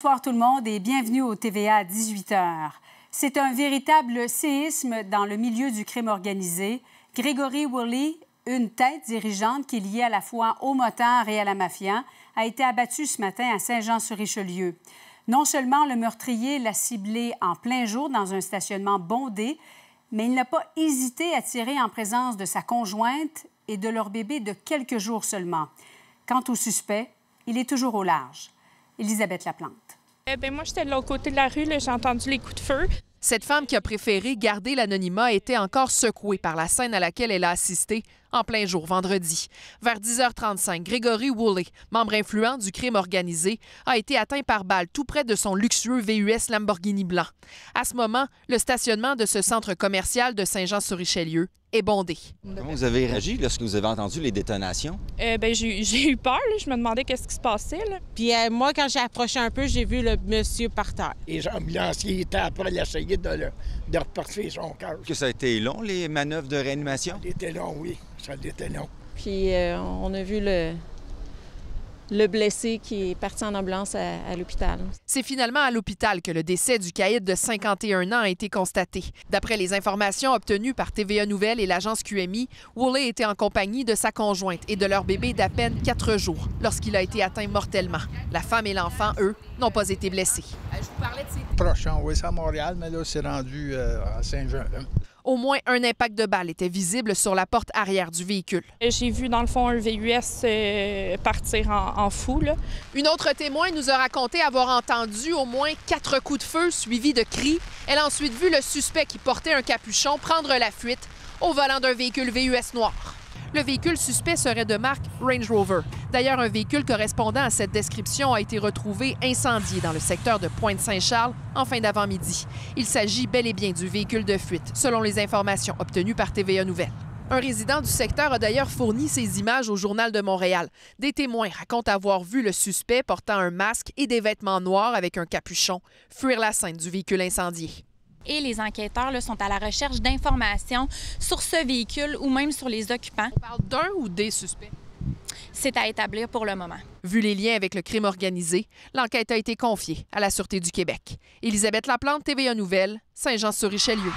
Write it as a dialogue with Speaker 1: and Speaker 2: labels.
Speaker 1: Bonsoir tout le monde et bienvenue au TVA à 18h. C'est un véritable séisme dans le milieu du crime organisé. Grégory Woolley, une tête dirigeante qui est liée à la fois au motard et à la mafia, a été abattu ce matin à Saint-Jean-sur-Richelieu. Non seulement le meurtrier l'a ciblé en plein jour dans un stationnement bondé, mais il n'a pas hésité à tirer en présence de sa conjointe et de leur bébé de quelques jours seulement. Quant au suspect, il est toujours au large. Elisabeth Laplante.
Speaker 2: Eh ben moi, j'étais de l'autre côté de la rue, j'ai entendu les coups de feu.
Speaker 3: Cette femme qui a préféré garder l'anonymat était encore secouée par la scène à laquelle elle a assisté en plein jour vendredi. Vers 10h35, Grégory Woolley, membre influent du crime organisé, a été atteint par balle tout près de son luxueux VUS Lamborghini blanc. À ce moment, le stationnement de ce centre commercial de Saint-Jean-sur-Richelieu est bondé.
Speaker 4: Comment vous avez réagi lorsque vous avez entendu les détonations?
Speaker 2: Euh, ben, j'ai eu peur, je me demandais qu'est-ce qui se passait. Là.
Speaker 5: Puis euh, moi, quand j'ai approché un peu, j'ai vu le monsieur par terre.
Speaker 6: Les ambulanciers étaient après d'essayer de, le, de repartir son cœur.
Speaker 4: Que ça a été long, les manœuvres de réanimation?
Speaker 6: C'était long, oui. Ça.
Speaker 7: Puis euh, on a vu le, le blessé qui est parti en ambulance à, l'hôpital.
Speaker 3: C'est finalement à l'hôpital que le décès du caïd de 51 ans a été constaté. D'après les informations obtenues par TVA Nouvelles et l'agence QMI, Woolley était en compagnie de sa conjointe et de leur bébé d'à peine quatre jours lorsqu'il a été atteint mortellement. La femme et l'enfant, eux, n'ont pas été blessés.
Speaker 6: Je vous parlais de ces... Prochain, oui, c'est à Montréal, mais là, c'est rendu euh, à Saint-Jean.
Speaker 3: Au moins un impact de balle était visible sur la porte arrière du véhicule.
Speaker 2: J'ai vu dans le fond un VUS euh, partir en, fou.
Speaker 3: Une autre témoin nous a raconté avoir entendu au moins quatre coups de feu suivis de cris. Elle a ensuite vu le suspect qui portait un capuchon prendre la fuite au volant d'un véhicule VUS noir. Le véhicule suspect serait de marque Range Rover. D'ailleurs, un véhicule correspondant à cette description a été retrouvé incendié dans le secteur de Pointe-Saint-Charles en fin d'avant-midi. Il s'agit bel et bien du véhicule de fuite, selon les informations obtenues par TVA Nouvelles. Un résident du secteur a d'ailleurs fourni ces images au Journal de Montréal. Des témoins racontent avoir vu le suspect portant un masque et des vêtements noirs avec un capuchon fuir la scène du véhicule incendié
Speaker 8: et les enquêteurs sont à la recherche d'informations sur ce véhicule ou même sur les occupants.
Speaker 3: On parle d'un ou des suspects?
Speaker 8: C'est à établir pour le moment.
Speaker 3: Vu les liens avec le crime organisé, l'enquête a été confiée à la Sûreté du Québec. Élisabeth Laplante, TVA Nouvelle, Saint-Jean-sur-Richelieu.